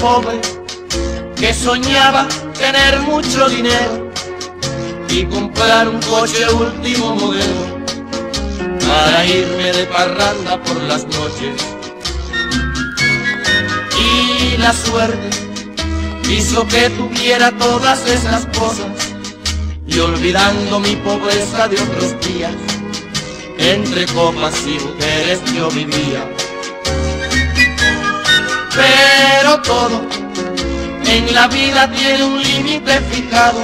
pobre que soñaba tener mucho dinero y comprar un coche último modelo para irme de parranda por las noches. Y la suerte hizo que tuviera todas esas cosas y olvidando mi pobreza de otros días, entre copas y mujeres yo vivía. Todo en la vida tiene un límite fijado,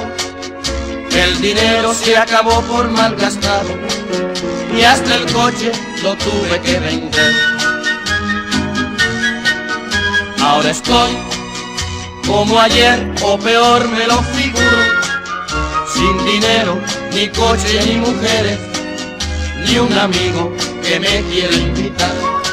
el dinero se acabó por malgastado y hasta el coche lo tuve que vender. Ahora estoy como ayer o peor me lo figuro, sin dinero, ni coche, ni mujeres, ni un amigo que me quiera invitar.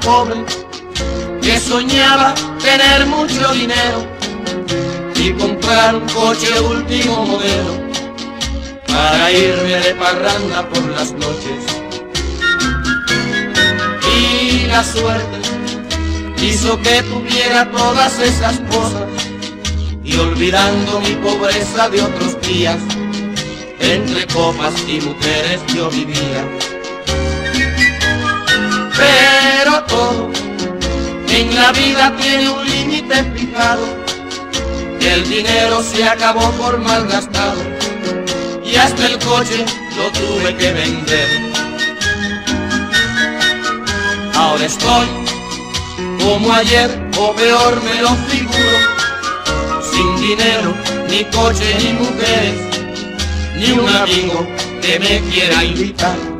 Pobre que soñaba tener mucho dinero y comprar un coche último modelo para irme de parranda por las noches. Y la suerte hizo que tuviera todas esas cosas y olvidando mi pobreza de otros días, entre copas y mujeres yo vivía en la vida tiene un límite fijado. El dinero se acabó por malgastado y hasta el coche lo tuve que vender. Ahora estoy como ayer o peor me lo figuro, sin dinero, ni coche, ni mujeres, ni un amigo que me quiera invitar.